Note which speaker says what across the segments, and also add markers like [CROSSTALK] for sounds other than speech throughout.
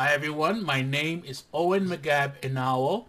Speaker 1: Hi everyone, my name is Owen McGab Enaohwo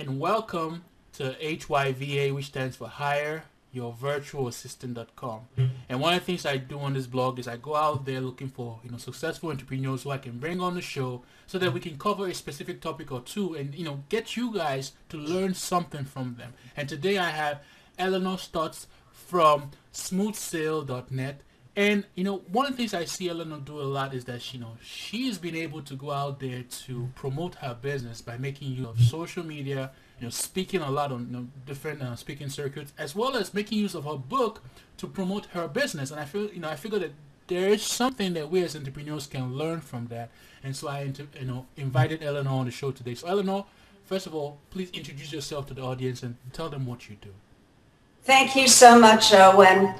Speaker 1: and welcome to HYVA which stands for Hire Your Virtual Assistant.com. Mm-hmm. And one of the things I do on this blog is I go out there looking for you know successful entrepreneurs who I can bring on the show so that we can cover a specific topic or two and you know get you guys to learn something from them. And today I have Elinor Stutz from smoothsale.net and you know, one of the things I see Elinor do a lot is that she, you know she's been able to go out there to promote her business by making use of social media, you know, speaking a lot on you know, different uh, speaking circuits, as well as making use of her book to promote her business. And I feel, you know, I figure that there is something that we as entrepreneurs can learn from that. And so I, you know, invited Elinor on the show today. So Elinor, first of all, please introduce yourself to the audience and tell them what you do.
Speaker 2: Thank you so much, Owen.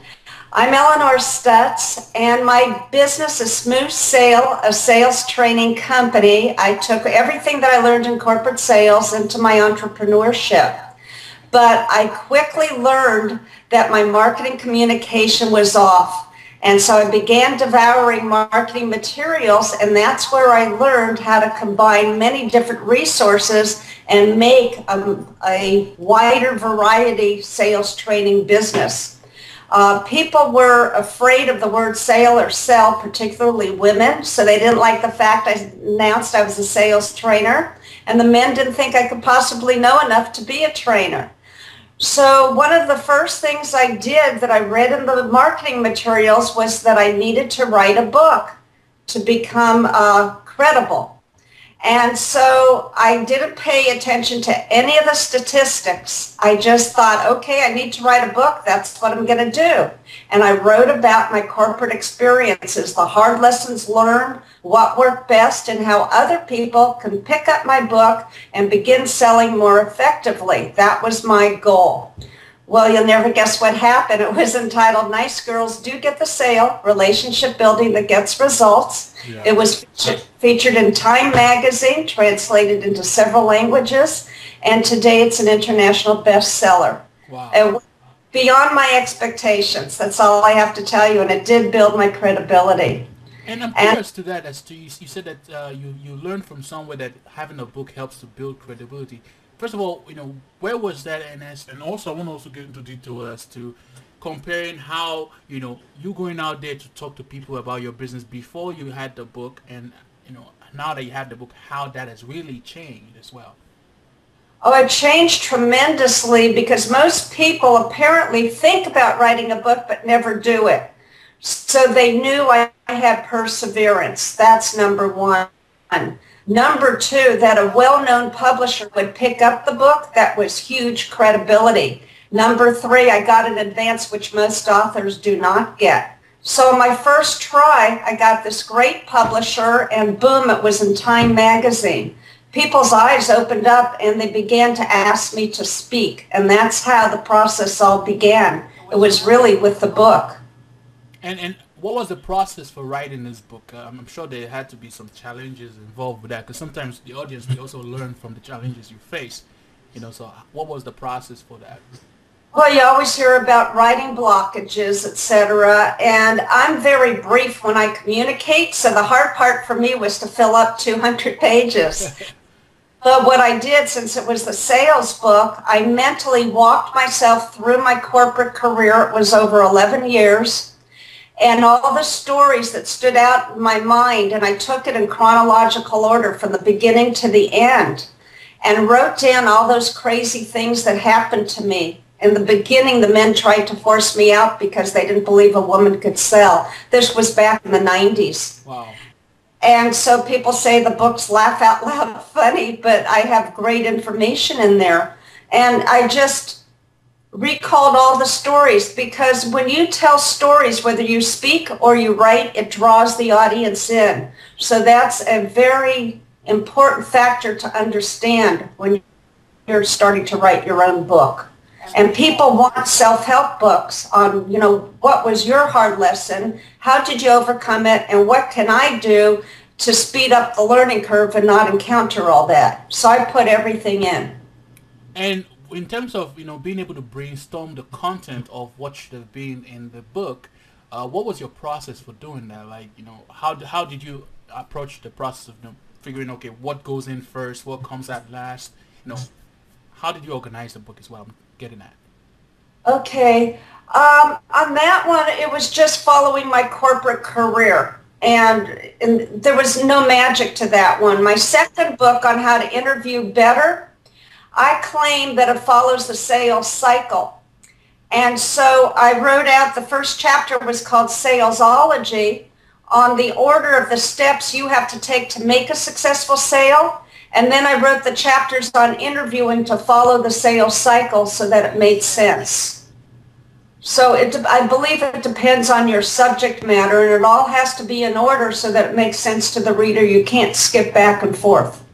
Speaker 2: I'm Elinor Stutz, and my business is Smooth Sale, a sales training company. I took everything that I learned in corporate sales into my entrepreneurship. But I quickly learned that my marketing communication was off. And so I began devouring marketing materials, and that's where I learned how to combine many different resources and make a, a wider variety sales training business. Uh, people were afraid of the word sale or sell, particularly women, so they didn't like the fact I announced I was a sales trainer, and the men didn't think I could possibly know enough to be a trainer. So one of the first things I did that I read in the marketing materials was that I needed to write a book to become uh, credible. And so I didn't pay attention to any of the statistics. I just thought, okay, I need to write a book. That's what I'm going to do. And I wrote about my corporate experiences, the hard lessons learned, what worked best, and how other people can pick up my book and begin selling more effectively. That was my goal. Well, you'll never guess what happened. It was entitled Nice Girls Do Get the Sale, Relationship Building That Gets Results. Yeah. It was featured in Time Magazine, translated into several languages, and today it's an international bestseller. Wow. And beyond my expectations, that's all I have to tell you, and it did build my credibility.
Speaker 1: And I'm curious and, to that, as to you, you said that uh, you, you learned from somewhere that having a book helps to build credibility first of all, you know, where was that NS? And also, I want to also get into detail as to comparing how, you know, you going out there to talk to people about your business before you had the book and, you know, now that you have the book, how that has really changed as well.
Speaker 2: Oh, it changed tremendously because most people apparently think about writing a book but never do it. So they knew I had perseverance. That's number one. Number two, that a well-known publisher would pick up the book. That was huge credibility. Number three, I got an advance, which most authors do not get. So my first try, I got this great publisher and boom, it was in Time Magazine. People's eyes opened up and they began to ask me to speak. And that's how the process all began. It was really with the book.
Speaker 1: And, and what was the process for writing this book? Um, I'm sure there had to be some challenges involved with that because sometimes the audience they also learn from the challenges you face. You know, so what was the process for that?
Speaker 2: Well, you always hear about writing blockages, etc. And I'm very brief when I communicate, so the hard part for me was to fill up 200 [LAUGHS] pages. but what I did, since it was the sales book, I mentally walked myself through my corporate career. It was over 11 years and all the stories that stood out in my mind and I took it in chronological order from the beginning to the end and wrote down all those crazy things that happened to me. In the beginning, the men tried to force me out because they didn't believe a woman could sell. This was back in the 90s. Wow. And so people say the book's laugh out loud [LAUGHS] funny, but I have great information in there. And I just recalled all the stories because when you tell stories, whether you speak or you write, it draws the audience in. So that's a very important factor to understand when you're starting to write your own book. And people want self-help books on, you know, what was your hard lesson? How did you overcome it? And what can I do to speed up the learning curve and not encounter all that? So I put everything in.
Speaker 1: And in terms of you know being able to brainstorm the content of what should have been in the book, uh, what was your process for doing that? Like you know how how did you approach the process of you know, figuring okay what goes in first, what comes out last. You know, how did you organize the book? Is what I'm getting at.
Speaker 2: Okay. Um, on that one, it was just following my corporate career. And, and there was no magic to that one. My second book on how to interview better, I claim that it follows the sales cycle. And so I wrote out the first chapter was called Salesology on the order of the steps you have to take to make a successful sale. And then I wrote the chapters on interviewing to follow the sales cycle so that it made sense. So it, I believe it depends on your subject matter and it all has to be in order so that it makes sense to the reader. You can't skip back and forth.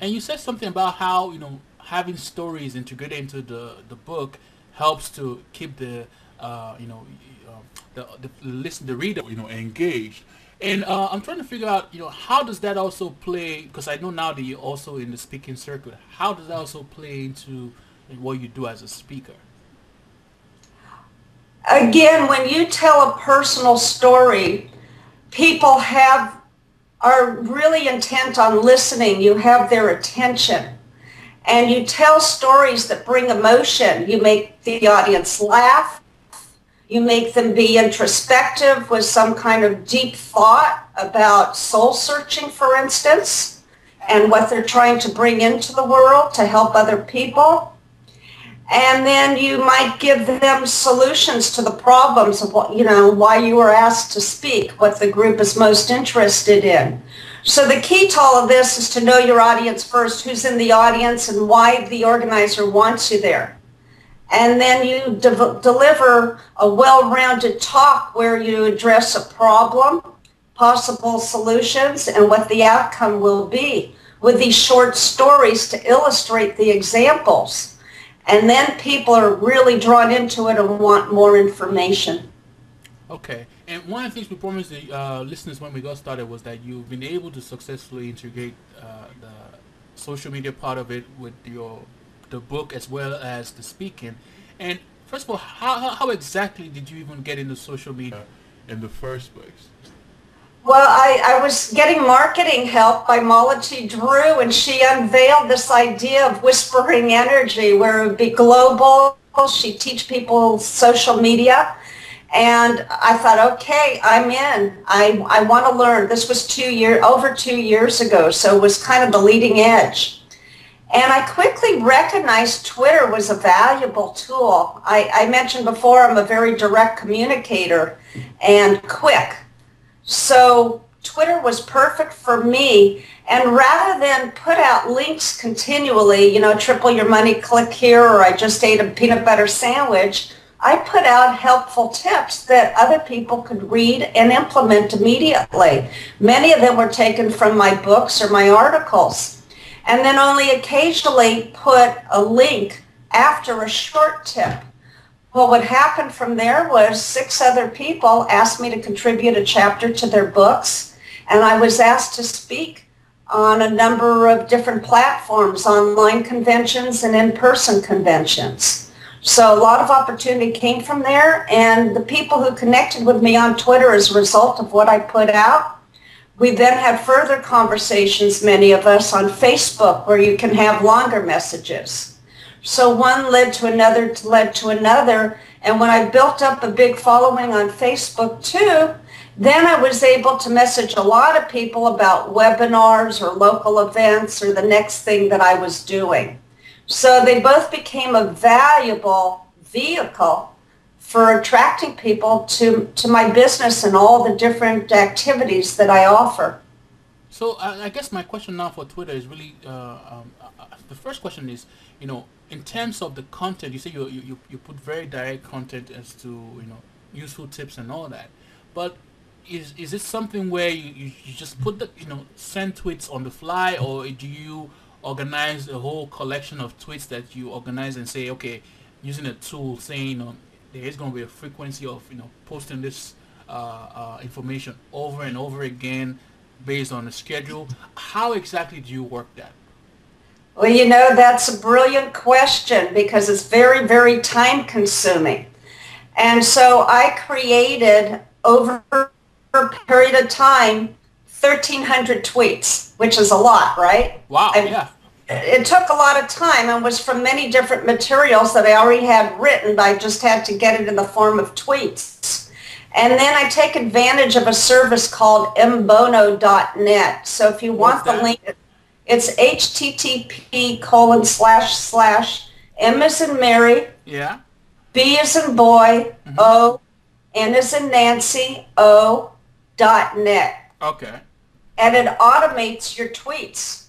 Speaker 1: And you said something about how, you know, having stories integrated into the, the book helps to keep the, uh, you know, uh, the, the listen, the reader, you know, engaged. And uh, I'm trying to figure out, you know, how does that also play, because I know now that you're also in the speaking circuit, how does that also play into what you do as a speaker?
Speaker 2: again, when you tell a personal story, people have are really intent on listening. You have their attention. And you tell stories that bring emotion. You make the audience laugh. You make them be introspective with some kind of deep thought about soul searching, for instance, and what they're trying to bring into the world to help other people and then you might give them solutions to the problems of what you know why you were asked to speak what the group is most interested in so the key to all of this is to know your audience first who's in the audience and why the organizer wants you there and then you de- deliver a well-rounded talk where you address a problem possible solutions and what the outcome will be with these short stories to illustrate the examples and then people are really drawn into it and want more information.
Speaker 1: Okay. And one of the things we promised the uh, listeners when we got started was that you've been able to successfully integrate uh, the social media part of it with your the book as well as the speaking. And first of all, how, how exactly did you even get into social media in the first place?
Speaker 2: Well, I, I was getting marketing help by Malachi Drew, and she unveiled this idea of whispering energy where it would be global. She'd teach people social media. And I thought, okay, I'm in. I, I want to learn. This was two year, over two years ago, so it was kind of the leading edge. And I quickly recognized Twitter was a valuable tool. I, I mentioned before I'm a very direct communicator and quick. So Twitter was perfect for me. And rather than put out links continually, you know, triple your money, click here, or I just ate a peanut butter sandwich, I put out helpful tips that other people could read and implement immediately. Many of them were taken from my books or my articles. And then only occasionally put a link after a short tip. Well, what happened from there was six other people asked me to contribute a chapter to their books, and I was asked to speak on a number of different platforms, online conventions and in-person conventions. So a lot of opportunity came from there, and the people who connected with me on Twitter as a result of what I put out, we then had further conversations, many of us, on Facebook, where you can have longer messages. So one led to another, led to another. And when I built up a big following on Facebook too, then I was able to message a lot of people about webinars or local events or the next thing that I was doing. So they both became a valuable vehicle for attracting people to, to my business and all the different activities that I offer.
Speaker 1: So I, I guess my question now for Twitter is really, uh, um, uh, the first question is, you know, in terms of the content, you say you, you, you put very direct content as to, you know, useful tips and all that. But is is it something where you, you, you just put the, you know, send tweets on the fly or do you organize a whole collection of tweets that you organize and say, okay, using a tool saying, know, there is going to be a frequency of, you know, posting this uh, uh, information over and over again based on a schedule. How exactly do you work that?
Speaker 2: Well, you know, that's a brilliant question because it's very, very time consuming. And so I created over a period of time 1,300 tweets, which is a lot, right?
Speaker 1: Wow,
Speaker 2: I-
Speaker 1: yeah.
Speaker 2: It took a lot of time and was from many different materials that I already had written, but I just had to get it in the form of tweets. And then I take advantage of a service called mbono.net. So if you want the link, it's http colon slash slash m as in Mary,
Speaker 1: Yeah.
Speaker 2: B is in boy, mm-hmm. O, N as in Nancy, O, dot net.
Speaker 1: Okay.
Speaker 2: And it automates your tweets.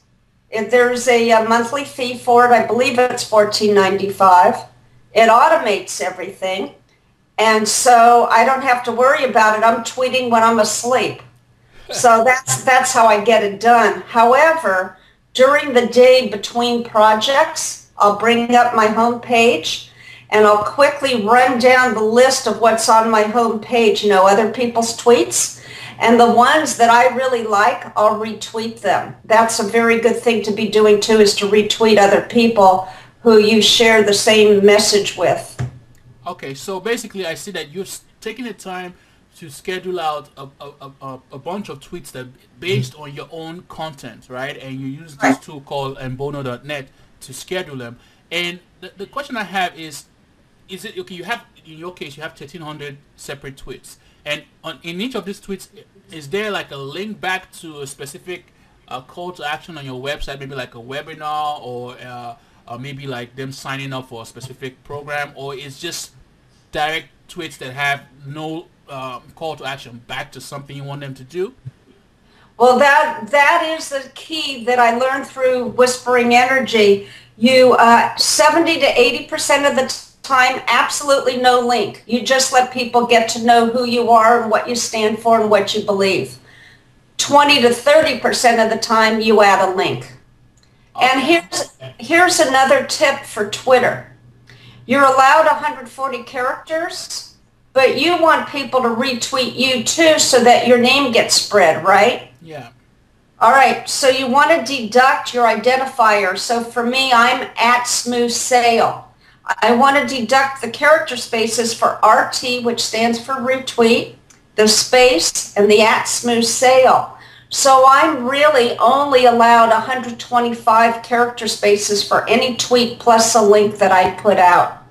Speaker 2: There's a, uh monthly fee for it, I believe it's fourteen ninety-five. It automates everything. And so I don't have to worry about it. I'm tweeting when I'm asleep. So that's, that's how I get it done. However, during the day between projects, I'll bring up my home page and I'll quickly run down the list of what's on my home page, you know, other people's tweets. And the ones that I really like, I'll retweet them. That's a very good thing to be doing too, is to retweet other people who you share the same message with.
Speaker 1: Okay, so basically, I see that you're taking the time to schedule out a, a, a- a, bunch of tweets that based on your own content, right? And you use this tool called mbono.net to schedule them. And the, the question I have is, is it okay? You have in your case, you have 1,300 separate tweets, and on in each of these tweets, is there like a link back to a specific uh, call to action on your website, maybe like a webinar or uh, maybe like them signing up for a specific program, or is just direct tweets that have no um, call to action back to something you want them to do?
Speaker 2: Well, that that is the key that I learned through Whispering Energy. You uh, 70 to 80 percent of the time, absolutely no link. You just let people get to know who you are and what you stand for and what you believe. 20 to 30 percent of the time, you add a link. And here's here's another tip for Twitter. You're allowed 140 characters, but you want people to retweet you too so that your name gets spread, right?
Speaker 1: Yeah.
Speaker 2: All right, so you want to deduct your identifier. So for me, I'm at Smooth Sale. I want to deduct the character spaces for RT, which stands for retweet, the space, and the at Smooth Sale. So I'm really only allowed 125 character spaces for any tweet plus a link that I put out.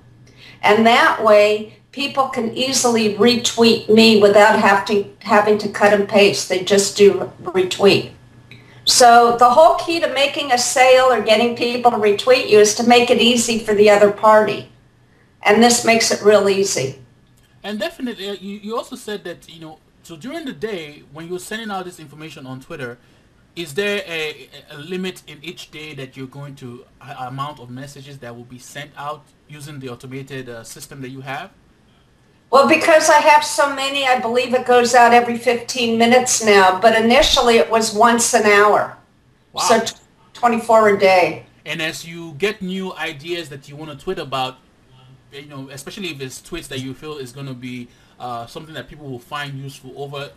Speaker 2: And that way, people can easily retweet me without have to, having to cut and paste. They just do retweet. So the whole key to making a sale or getting people to retweet you is to make it easy for the other party. And this makes it real easy.
Speaker 1: And definitely, uh, you, also said that, you know, so during the day, when you're sending out this information on Twitter, is there a, a limit in each day that you're going to, amount of messages that will be sent out using the automated uh, system that you have?
Speaker 2: Well, because I have so many, I believe it goes out every 15 minutes now. But initially it was once an hour.
Speaker 1: Wow.
Speaker 2: So t- 24 a day.
Speaker 1: And as you get new ideas that you want to tweet about, you know, especially if it's tweets that you feel is going to be uh, something that people will find useful over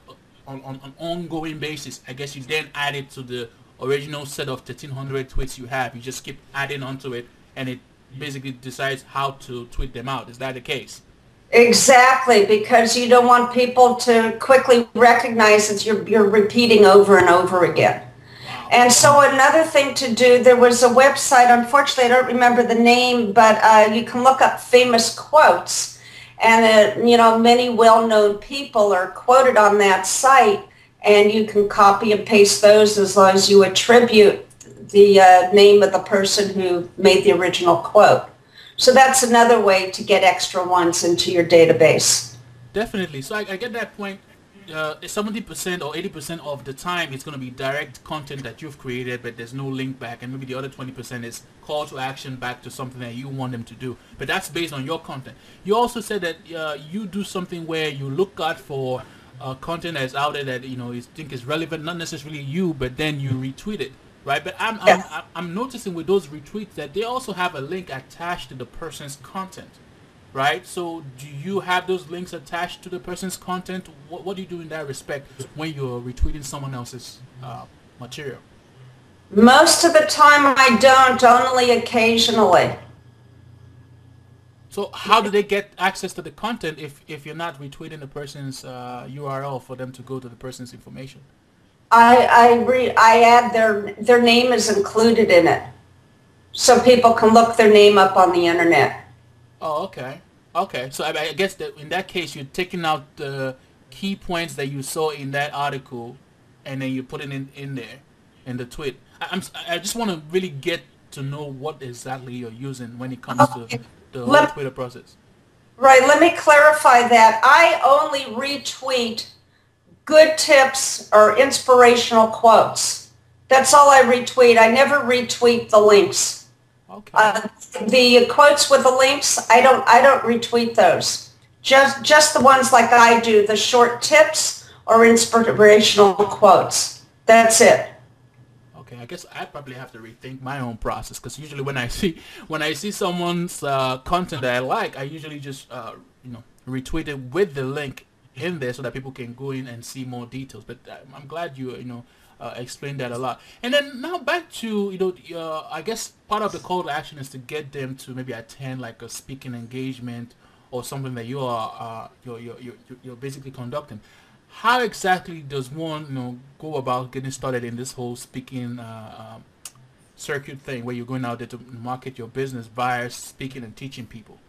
Speaker 1: on, on an ongoing basis, I guess you then add it to the original set of 1300 tweets you have. You just keep adding onto it, and it basically decides how to tweet them out. Is that the case?
Speaker 2: Exactly, because you don't want people to quickly recognize that you're, you're repeating over and over again. And so another thing to do, there was a website, unfortunately I don't remember the name, but uh, you can look up famous quotes. And, uh, you know, many well-known people are quoted on that site and you can copy and paste those as long as you attribute the uh, name of the person who made the original quote. So that's another way to get extra ones into your database.
Speaker 1: Definitely. So I, I get that point. Uh, 70% or 80% of the time it's going to be direct content that you've created but there's no link back and maybe the other 20% is call to action back to something that you want them to do but that's based on your content you also said that uh, you do something where you look out for uh, content that's out there that you know you think is relevant not necessarily you but then you retweet it right but I'm, I'm, I'm noticing with those retweets that they also have a link attached to the person's content right? So do you have those links attached to the person's content? What, what do you do in that respect when you're retweeting someone else's uh, material?
Speaker 2: Most of the time I don't, only occasionally.
Speaker 1: So how do they get access to the content if, if you're not retweeting the person's uh, URL for them to go to the person's information?
Speaker 2: I I re, I add their their name is included in it, so people can look their name up on the internet.
Speaker 1: Oh, okay, okay. So I, I guess that in that case, you're taking out the key points that you saw in that article, and then you put it in in there in the tweet. I, I'm I just want to really get to know what exactly you're using when it comes okay. to the whole Let, Twitter process.
Speaker 2: Right. Let me clarify that. I only retweet good tips or inspirational quotes. That's all I retweet. I never retweet the links. Okay. Uh, the quotes with the links, I don't I don't retweet those. Just just the ones like I do, the short tips or inspirational quotes. That's it.
Speaker 1: Okay, I guess I probably have to rethink my own process because usually when I [LAUGHS] see when I see someone's uh, content that I like, I usually just uh, you know retweet it with the link in there so that people can go in and see more details. But uh, I'm glad you you know uh, explained that a lot. And then now back to you know uh, I guess part of the call to action is to get them to maybe attend like a speaking engagement or something that you are uh, you're, you're, you're, you're basically conducting. How exactly does one you know go about getting started in this whole speaking uh, um, circuit thing where you're going out there to market your business via speaking and teaching people?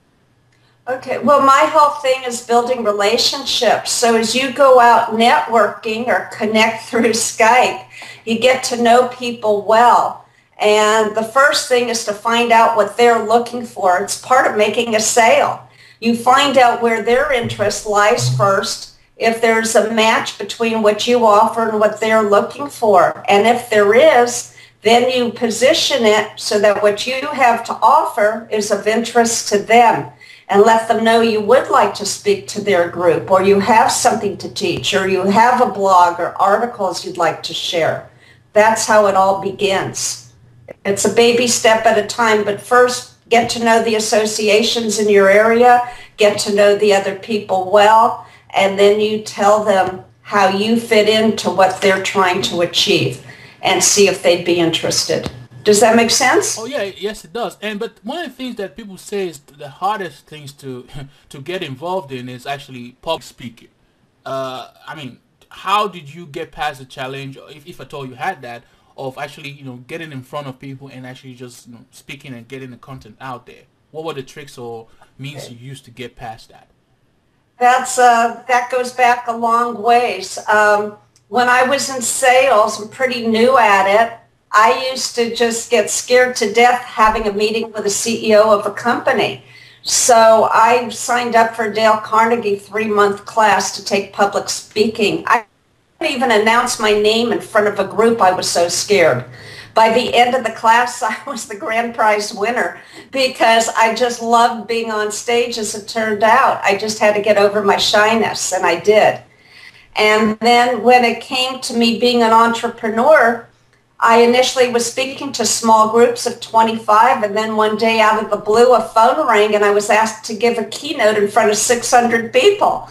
Speaker 2: Okay, well, my whole thing is building relationships. So as you go out networking or connect through [LAUGHS] Skype, you get to know people well. And the first thing is to find out what they're looking for. It's part of making a sale. You find out where their interest lies first, if there's a match between what you offer and what they're looking for. And if there is, then you position it so that what you have to offer is of interest to them and let them know you would like to speak to their group or you have something to teach or you have a blog or articles you'd like to share. That's how it all begins. It's a baby step at a time, but first get to know the associations in your area, get to know the other people well, and then you tell them how you fit into what they're trying to achieve and see if they'd be interested. Does that make sense?
Speaker 1: Oh yeah, yes it does. And but one of the things that people say is the hardest things to [LAUGHS] to get involved in is actually public speaking. Uh, I mean, how did you get past the challenge, if, if at all you had that, of actually you know getting in front of people and actually just you know, speaking and getting the content out there? What were the tricks or means okay. you used to get past that?
Speaker 2: That's uh, that goes back a long ways. Um, when I was in sales, I'm pretty new at it. I used to just get scared to death having a meeting with a CEO of a company. So I signed up for Dale Carnegie three-month class to take public speaking. I didn't even announce my name in front of a group. I was so scared. By the end of the class, [LAUGHS] I was the grand prize winner because I just loved being on stage as it turned out. I just had to get over my shyness, and I did. And then when it came to me being an entrepreneur, I initially was speaking to small groups of 25 and then one day out of the blue a phone rang and I was asked to give a keynote in front of 600 people.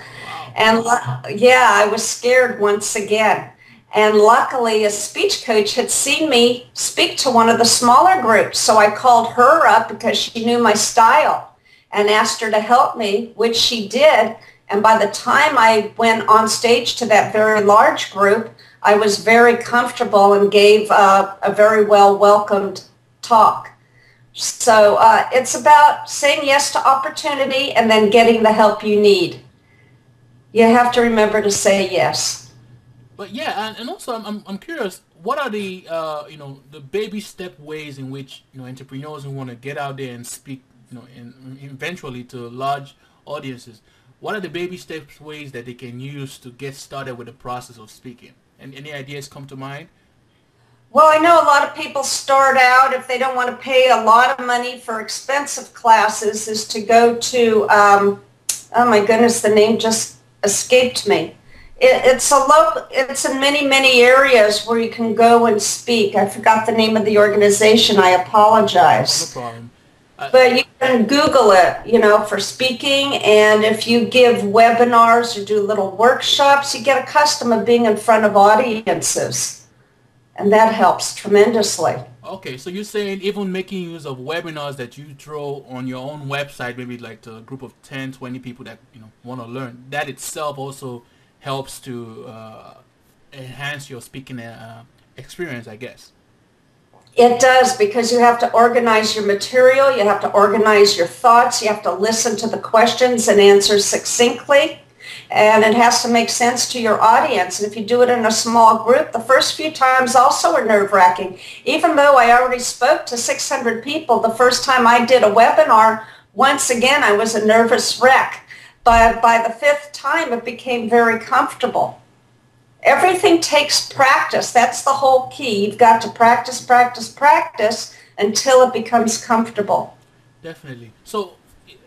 Speaker 2: And yeah, I was scared once again. And luckily a speech coach had seen me speak to one of the smaller groups. So I called her up because she knew my style and asked her to help me, which she did. And by the time I went on stage to that very large group, I was very comfortable and gave uh, a very well welcomed talk. So uh, it's about saying yes to opportunity and then getting the help you need. You have to remember to say yes.
Speaker 1: But yeah, and, and also I'm, I'm curious, what are the uh, you know the baby step ways in which you know entrepreneurs who want to get out there and speak you know in, eventually to large audiences, what are the baby steps ways that they can use to get started with the process of speaking? And any ideas come to mind?
Speaker 2: Well, I know a lot of people start out if they don't want to pay a lot of money for expensive classes is to go to, um, oh my goodness, the name just escaped me. It, it's a local, it's in many, many areas where you can go and speak. I forgot the name of the organization. I apologize. No problem. But you can Google it, you know, for speaking. And if you give webinars or do little workshops, you get accustomed to being in front of audiences. And that helps tremendously.
Speaker 1: Okay, so you're saying even making use of webinars that you throw on your own website, maybe like to a group of 10, 20 people that, you know, want to learn, that itself also helps to uh, enhance enhance your speaking uh, experience, I guess.
Speaker 2: It does because you have to organize your material, you have to organize your thoughts, you have to listen to the questions and answer succinctly, and it has to make sense to your audience. And if you do it in a small group, the first few times also are nerve-wracking. Even though I already spoke to 600 people, the first time I did a webinar, once again, I was a nervous wreck. But by the fifth time, it became very comfortable. Everything takes practice. That's the whole key. You've got to practice, practice, practice until it becomes comfortable.
Speaker 1: Definitely. So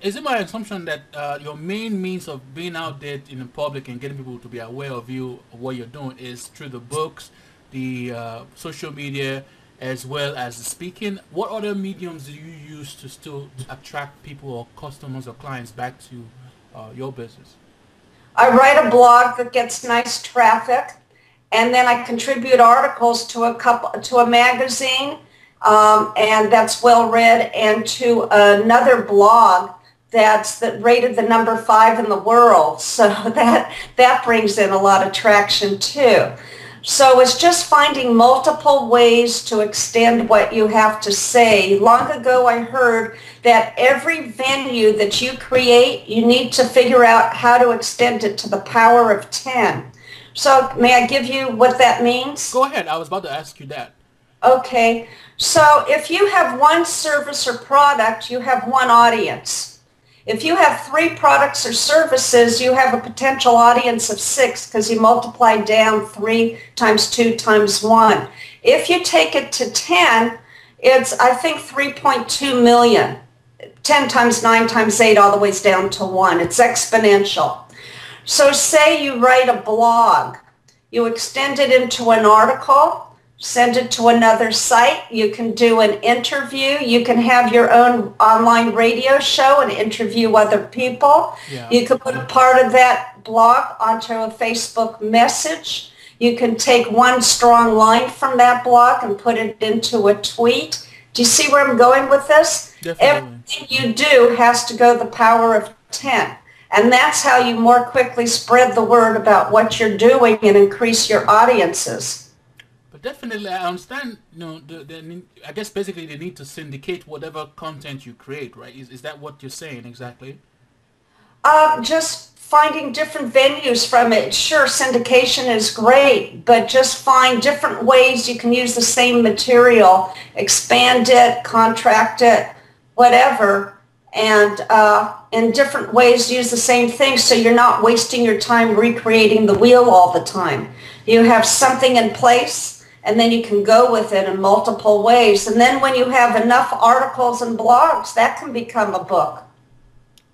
Speaker 1: is it my assumption that uh, your main means of being out there in the public and getting people to be aware of you, what you're doing, is through the books, the uh, social media, as well as the speaking? What other mediums do you use to still attract people or customers or clients back to uh, your business?
Speaker 2: I write a blog that gets nice traffic, and then I contribute articles to a couple to a magazine, um, and that's well read, and to another blog that's that rated the number five in the world. [LAUGHS] So that that brings in a lot of traction too. So it's just finding multiple ways to extend what you have to say. Long ago I heard that every venue that you create, you need to figure out how to extend it to the power of 10. So may I give you what that means?
Speaker 1: Go ahead. I was about to ask you that.
Speaker 2: Okay. So if you have one service or product, you have one audience. If you have three products or services, you have a potential audience of six because you multiply down three times two times one. If you take it to 10, it's, I think, 3.2 million. 10 times 9 times 8 all the way down to 1. It's exponential. So say you write a blog. You extend it into an article send it to another site. You can do an interview. You can have your own online radio show and interview other people. Yeah. You can put a part of that blog onto a Facebook message. You can take one strong line from that blog and put it into a tweet. Do you see where I'm going with this?
Speaker 1: Definitely.
Speaker 2: Everything you do has to go the power of 10. And that's how you more quickly spread the word about what you're doing and increase your audiences
Speaker 1: definitely, I understand. You know, the, the, I guess basically they need to syndicate whatever content you create, right? Is is that what you're saying exactly?
Speaker 2: Uh, just finding different venues from it. Sure, syndication is great, but just find different ways you can use the same material, expand it, contract it, whatever, and uh, in different ways use the same thing so you're not wasting your time recreating the wheel all the time. You have something in place and then you can go with it in multiple ways. And then when you have enough articles and blogs, that can become a book.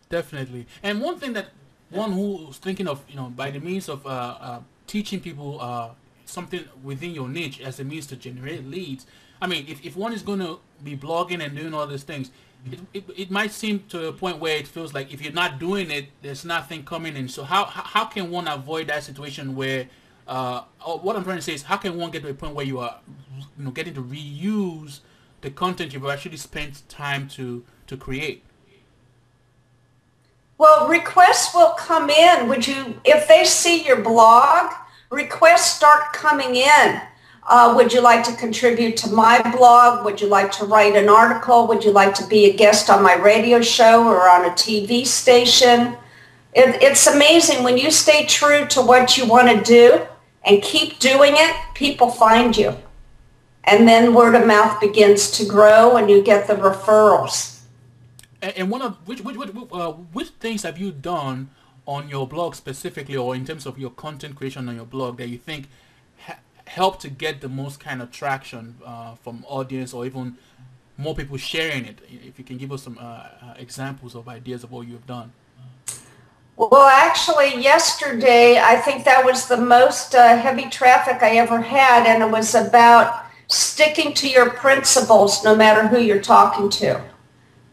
Speaker 1: Definitely. And one thing that one who's thinking of, you know, by the means of uh, uh, teaching people uh, something within your niche as a means to generate leads. I mean, if, if one is going to be blogging and doing all these things, it, it, it, might seem to a point where it feels like if you're not doing it, there's nothing coming in. So how, how can one avoid that situation where uh, oh, what I'm trying to say is how can one get to a point where you are, you know, getting to reuse the content you've actually spent time to to create?
Speaker 2: Well, requests will come in. Would you, if they see your blog, requests start coming in. Uh, would you like to contribute to my blog? Would you like to write an article? Would you like to be a guest on my radio show or on a TV station? It, it's amazing when you stay true to what you want to do and keep doing it, people find you. And then word of mouth begins to grow and you get the referrals.
Speaker 1: And one of which which which, uh, which things have you done on your blog specifically, or in terms of your content creation on your blog that you think ha- help to get the most kind of traction uh, from audience, or even more people sharing it? If you can give us some uh, uh examples of ideas of what you have done.
Speaker 2: Well, actually, yesterday, I think that was the most uh, heavy traffic I ever had, and it was about sticking to your principles no matter who you're talking to.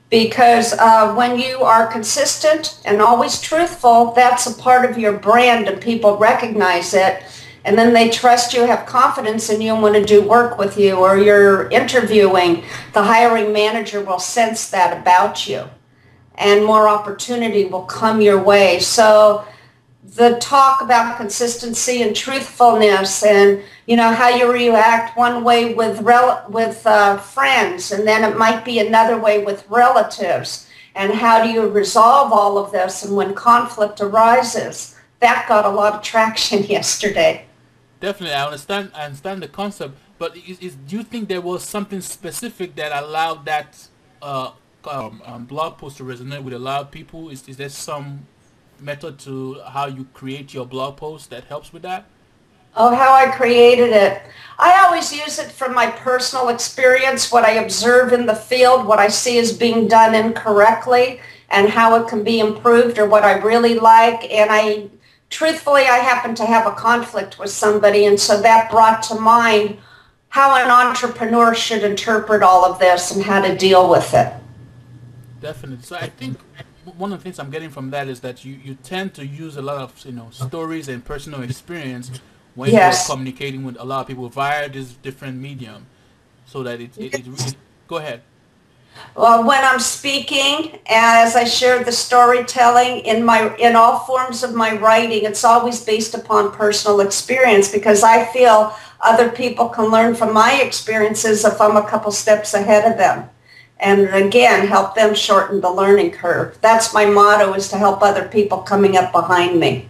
Speaker 2: Because uh, when you are consistent and always truthful, that's a part of your brand and people recognize it. And then they trust you, have confidence in you and want to do work with you or you're interviewing. The hiring manager will sense that about you and more opportunity will come your way. So the talk about consistency and truthfulness and you know how you react one way with rel- with uh, friends and then it might be another way with relatives. And how do you resolve all of this? And when conflict arises that got a lot of traction [LAUGHS] yesterday.
Speaker 1: Definitely i understand i understand the concept but is, is do you think there was something specific that allowed that uh, um, um, blog post to resonate with a lot of people is, is there some method to how you create your blog post that helps with that?
Speaker 2: Oh, how I created it. I always use it from my personal experience, what I observe in the field, what I see is being done incorrectly, and how it can be improved or what I really like. And I, truthfully, I happen to have a conflict with somebody, and so that brought to mind how an entrepreneur should interpret all of this and how to deal with it.
Speaker 1: Definitely. So I think one of the things I'm getting from that is that you, you tend to use a lot of you know stories and personal experience when yes. you're communicating with a lot of people via this different medium, so that it, it, it really, go ahead.
Speaker 2: Well, when I'm speaking, as I share the storytelling in my in all forms of my writing, it's always based upon personal experience because I feel other people can learn from my experiences if I'm a couple steps ahead of them and again help them shorten the learning curve. That's my motto is to help other people coming up behind me.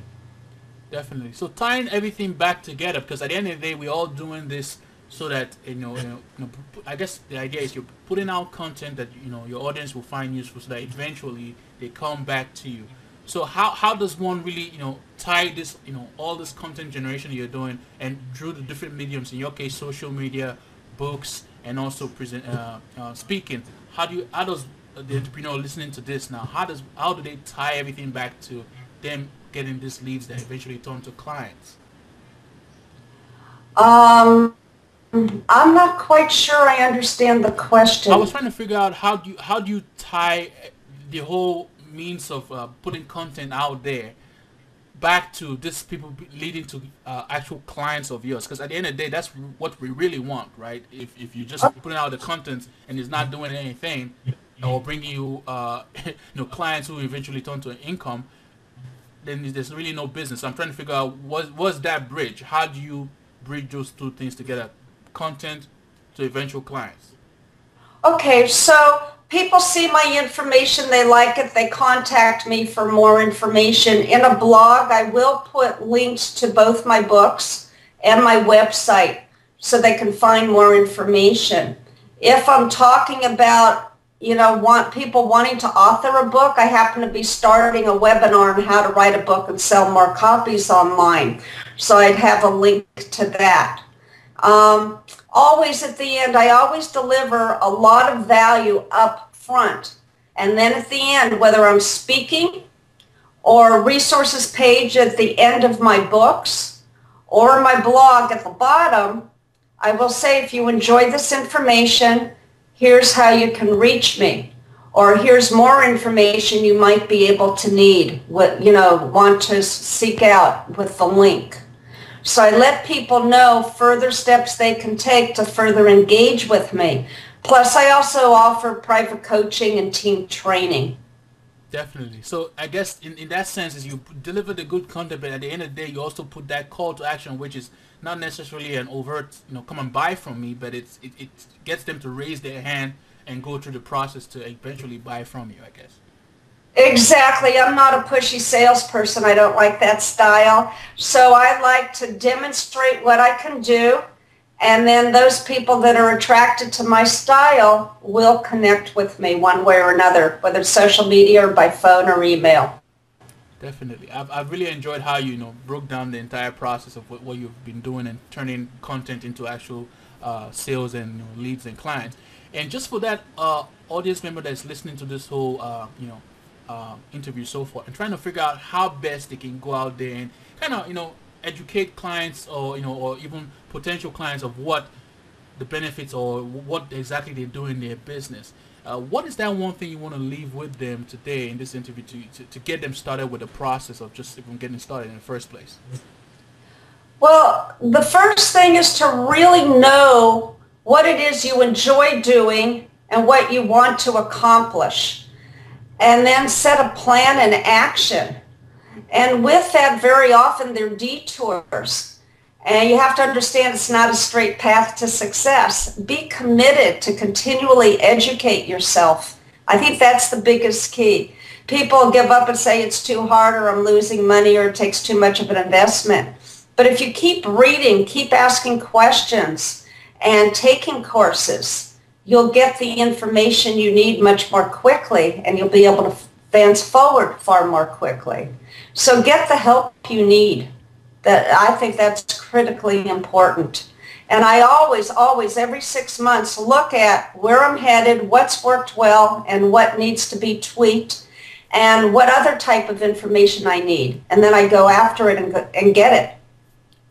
Speaker 1: Definitely. So tying everything back together because at the end of the day we're all doing this so that you know, you know, i guess the idea is you're putting out content that you know your audience will find useful so that eventually they come back to you. So how, how does one really you know tie this you know all this content generation you're doing and through the different mediums in your case social media books and also present uh, uh, speaking. How do you how does the entrepreneur listening to this now how does how do they tie everything back to them getting these leads that eventually turn to clients?
Speaker 2: Um i'm not quite sure i understand the question.
Speaker 1: I was trying to figure out how do you how do you tie the whole means of uh, putting content out there back to this people leading to uh, actual clients of yours. Because at the end of the day that's what we really want right? If, if you're just putting out the content and it's not doing anything or bringing you uh, [LAUGHS] you know clients who eventually turn to an income then there's really no business. I'm trying to figure out what what's that bridge? How do you bridge those two things together? Content to eventual clients.
Speaker 2: Okay so people see my information, they like it, they contact me for more information. In a blog, I will put links to both my books and my website so they can find more information. If I'm talking about, you know, want people wanting to author a book, I happen to be starting a webinar on how to write a book and sell more copies online. So I'd have a link to that. Um, always at the end, I always deliver a lot of value up front. And then at the end, whether I'm speaking or resources page at the end of my books or my blog at the bottom, I will say if you enjoyed this information, here's how you can reach me. Or here's more information you might be able to need, what you know, want to seek out with the link. So I let people know further steps they can take to further engage with me. Plus, I also offer private coaching and team training.
Speaker 1: Definitely. So I guess in, in that sense, is you deliver the good content, but at the end of the day, you also put that call to action, which is not necessarily an overt, you know, come and buy from me, but it's it, it gets them to raise their hand and go through the process to eventually buy from you, I guess.
Speaker 2: Exactly. I'm not a pushy salesperson. I don't like that style. So I like to demonstrate what I can do. And then those people that are attracted to my style will connect with me one way or another, whether it's social media or by phone or email.
Speaker 1: Definitely. I've, I've really enjoyed how you, you know broke down the entire process of what, what you've been doing and turning content into actual uh, sales and you know, leads and clients. And just for that uh, audience member that's listening to this whole uh, you know uh, interview so far and trying to figure out how best they can go out there and kind of you know educate clients or you know or even potential clients of what the benefits or what exactly they do in their business. Uh, what is that one thing you want to leave with them today in this interview to, to, to get them started with the process of just even getting started in the first place?
Speaker 2: Well, the first thing is to really know what it is you enjoy doing and what you want to accomplish and then set a plan and action. And with that, very often they're detours. And you have to understand it's not a straight path to success. Be committed to continually educate yourself. I think that's the biggest key. People give up and say it's too hard or I'm losing money or it takes too much of an investment. But if you keep reading, keep asking questions and taking courses, you'll get the information you need much more quickly and you'll be able to advance forward far more quickly. So get the help you need. That I think that's critically important. And I always, always, every six months, look at where I'm headed, what's worked well, and what needs to be tweaked, and what other type of information I need. And then I go after it and, and get it.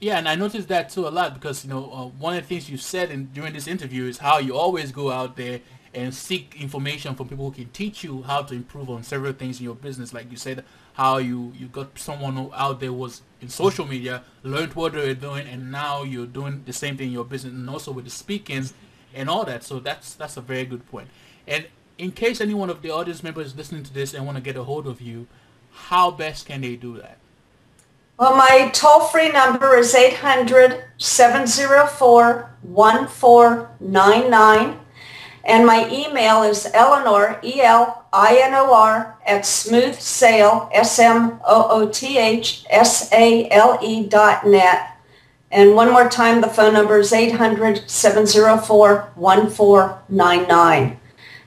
Speaker 1: Yeah, and I noticed that too a lot because you know uh, one of the things you said in, during this interview is how you always go out there and seek information from people who can teach you how to improve on several things in your business. Like you said, how you you got someone out there was in social media, learned what they were doing, and now you're doing the same thing in your business, and also with the speaking and all that. So that's that's a very good point. And in case any one of the audience members listening to this and want to get a hold of you, how best can they do that?
Speaker 2: Well, my toll-free number is 800-704-1499. And my email is Elinor, E-L-I-N-O-R, at smoothsale, S-M-O-O-T-H-S-A-L-E dot net. And one more time, the phone number is 800-704-1499.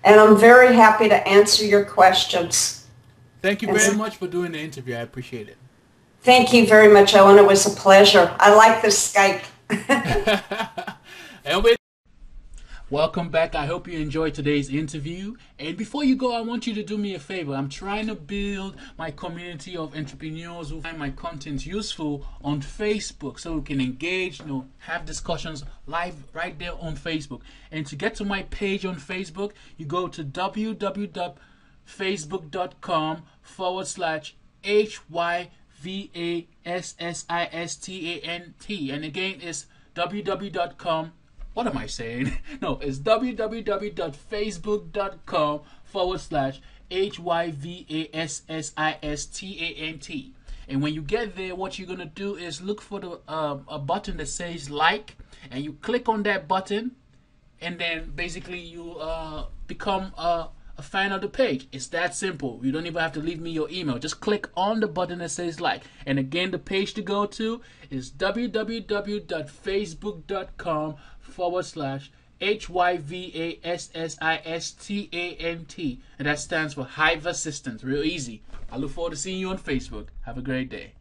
Speaker 2: And I'm very happy to answer your questions.
Speaker 1: Thank you very much for doing the interview. I appreciate it.
Speaker 2: Thank you very much, Owen. It was a pleasure. I like this Skype. [LAUGHS]
Speaker 1: and we Welcome back. I hope you enjoyed today's interview. And before you go, I want you to do me a favor. I'm trying to build my community of entrepreneurs who find my content useful on Facebook so we can engage, you know, have discussions live right there on Facebook. And to get to my page on Facebook, you go to www.facebook.com forward slash HY V A S S I S T A N T. And again, it's www.com. What am I saying? [LAUGHS] No, it's www.facebook.com forward slash H Y V A S S I S T A N T. And when you get there, what you're gonna do is look for the uh, a button that says like, and you click on that button, and then basically you uh, become a a fan of the page. It's that simple. You don't even have to leave me your email. Just click on the button that says like. And again, the page to go to is www.facebook.com forward slash H Y V A S S I S T A N T. And that stands for Hive Assistance. Real easy. I look forward to seeing you on Facebook. Have a great day.